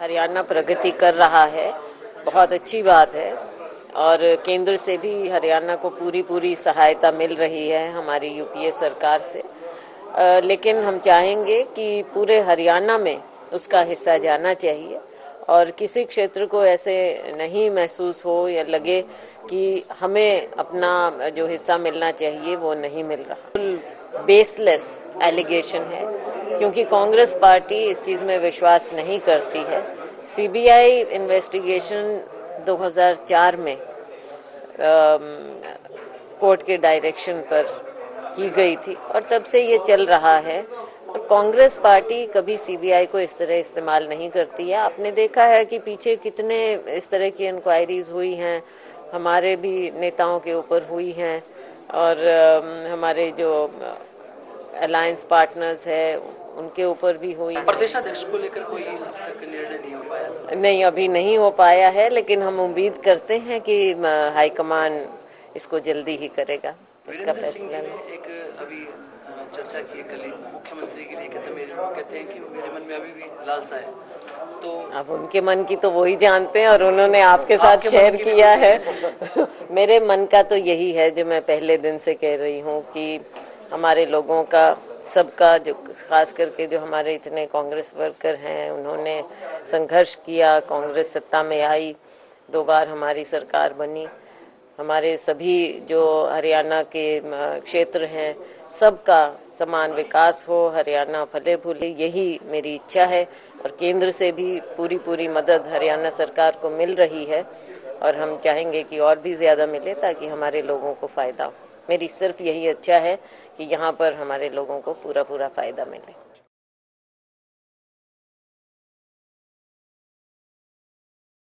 हरियाणा प्रगति कर रहा है। बहुत अच्छी बात है। और केंद्र से भी हरियाणा को पूरी पूरी सहायता मिल रही है हमारी यूपीए सरकार से। लेकिन हम चाहेंगे कि पूरे हरियाणा में उसका हिस्सा जाना चाहिए और किसी क्षेत्र को ऐसे नहीं महसूस हो या लगे कि हमें अपना जो हिस्सा मिलना चाहिए, वो नहीं मिल रहा। बेसलेस एलिगेशन है, क्योंकि कांग्रेस पार्टी इस चीज़ में विश्वास नहीं करती है। सीबीआई इन्वेस्टिगेशन 2004 में कोर्ट के डायरेक्शन पर की गई थी और तब से ये चल रहा है। और कांग्रेस पार्टी कभी सीबीआई को इस तरह इस्तेमाल नहीं करती है। आपने देखा है कि पीछे कितने इस तरह की इंक्वायरीज हुई हैं। हमारे भी नेताओं के ऊपर हुई हैं और हमारे जो अलायंस पार्टनर्स है उनके ऊपर भी हुई प्रदेशाध्यक्ष को लेकर कोई तक निर्णय नहीं हो पाया नहीं अभी नहीं हो पाया है लेकिन हम उम्मीद करते हैं कि हाईकमान इसको जल्दी ही करेगा। इसका फैसला एक अभी चर्चा की कल मुख्यमंत्री के लिए कहते मेरे कहते हैं कि मेरे मन में अभी भी लालसा है। तो अब उनके मन की तो वही जानते हैं और उन्होंने आपके साथ शेयर किया है। मेरे मन का तो यही है जो मैं पहले दिन से कह रही हूँ कि हमारे लोगों का सबका जो खास करके जो हमारे इतने कांग्रेस वर्कर हैं उन्होंने संघर्ष किया कांग्रेस सत्ता में आई दो बार हमारी सरकार बनी। हमारे सभी जो हरियाणा के क्षेत्र हैं, सबका समान विकास हो, हरियाणा फले फूले यही मेरी इच्छा है और केंद्र से भी पूरी पूरी मदद हरियाणा सरकार को मिल रही है और हम चाहेंगे कि और भी ज़्यादा मिले ताकि हमारे लोगों को फ़ायदा हो। मेरी सिर्फ़ यही अच्छा है कि यहाँ पर हमारे लोगों को पूरा पूरा फ़ायदा मिले।